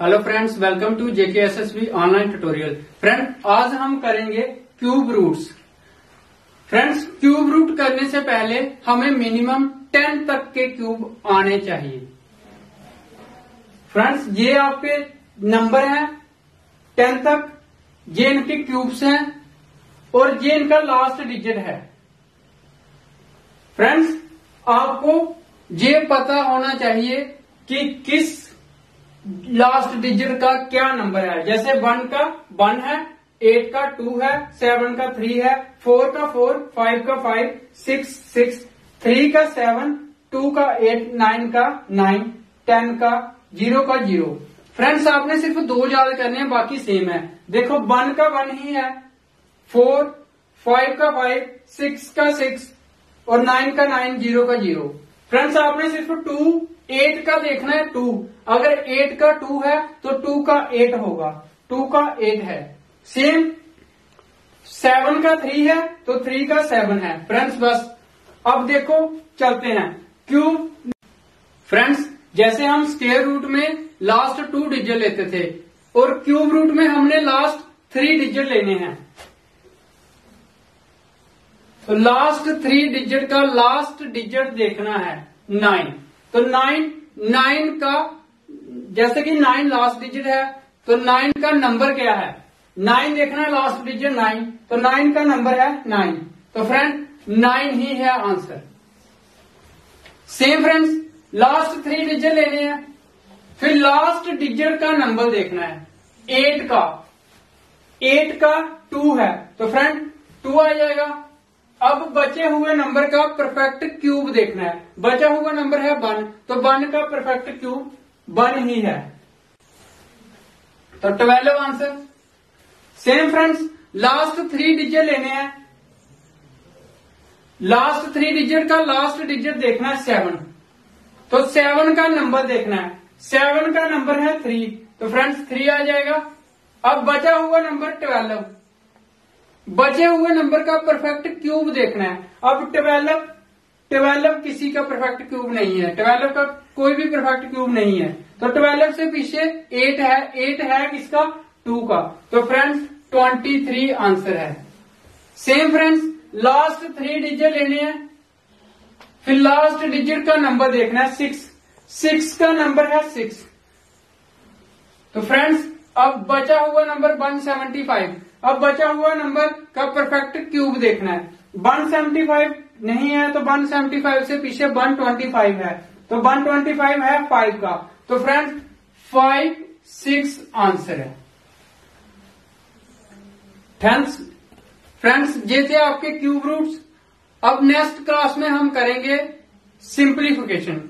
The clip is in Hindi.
Hello friends welcome to JK S S B online tutorial friend आज हम करेंगे cube roots friends cube root करने से पहले हमें मिनिमम टेन तक के क्यूब आने चाहिए। फ्रेंड्स ये आपके नंबर हैं टेन तक, ये इनके क्यूब्स हैं, और ये इनका लास्ट डिजिट है। फ्रेंड्स आपको ये पता होना चाहिए कि किस लास्ट डिजिट का क्या नंबर है? जैसे वन का वन है एट का टू है सेवन का थ्री है फोर का फोर फाइव का फाइव सिक्स सिक्स थ्री का सेवन टू का एट नाइन का नाइन टेन का ज़ीरो का ज़ीरो फ्रेंड्स आपने सिर्फ़ दो याद करने हैं, बाकी सेम है। देखो वन का वन ही है फोर फाइव का फाइव सिक्स का सिक्स और नाइन का नाइन ज़ीरो का ज़ीरो फ्रेंड्स, आपने सिर्फ़ टू एट का देखना है टू अगर एट का टू है तो टू का एट होगा. टू का एट है. सेम सेवन का थ्री है तो थ्री का सेवन है. फ्रेंड्स बस, अब देखो, चलते हैं. क्यूब फ्रेंड्स जैसे हम स्केयर रूट में लास्ट टू डिजिट लेते थे, और क्यूब रूट में हमने लास्ट थ्री डिजिट लेने हैं. तो लास्ट थ्री डिजिट का लास्ट डिजिट देखना है नाइन तो नाइन नाइन का, जैसे कि नाइन लास्ट डिजिट है तो नाइन का नंबर क्या है? नाइन देखना है लास्ट डिजिट नाइन तो नाइन का नंबर है नाइन तो फ्रेंड नाइन ही है answer same friends last three digit लेने हैं, फिर लास्ट डिजिट का नंबर देखना है. एट का. एट का टू है. तो फ्रेंड टू आ जाएगा. अब बचे हुए नंबर का परफेक्ट क्यूब देखना है। बचा हुआ नंबर है वन तो वन का परफेक्ट क्यूब वन ही है। तो twelve answer. Same friends last three digit लेने हैं। लास्ट थ्री डिजिट का लास्ट डिजिट देखना है सेवन तो सेवन का नंबर देखना है। सेवन का नंबर है थ्री तो फ्रेंड्स थ्री आ जाएगा। अब बचा हुआ नंबर ट्वेल्व बचे हुए नंबर का परफेक्ट क्यूब देखना है। अब ट्वेल्व ट्वेल्व किसी का परफेक्ट क्यूब नहीं है। ट्वेल्व का कोई भी परफेक्ट क्यूब नहीं है। तो ट्वेल्व से पीछे एट है एट है किसका? टू का। तो फ्रेंड्स ट्वेंटी थ्री आंसर है। Same friends last three digit लेने हैं। फिर लास्ट डिजिट का नंबर देखना है सिक्स सिक्स का नंबर है सिक्स तो फ्रेंड्स अब बचा हुआ नंबर वन सेवेंटी फाइव अब बचा हुआ नंबर का परफेक्ट क्यूब देखना है। वन सेवेंटी फाइव नहीं है तो वन सेवेंटी फाइव से पीछे वन ट्वेंटी फाइव है। तो वन ट्वेंटी फाइव है फाइव का। तो फ्रेंड्स फाइव सिक्स आंसर है। थैंक्स फ्रेंड्स ये थे आपके क्यूब रूट्स, अब नेक्स्ट क्लास में हम करेंगे सिंप्लीफिकेशन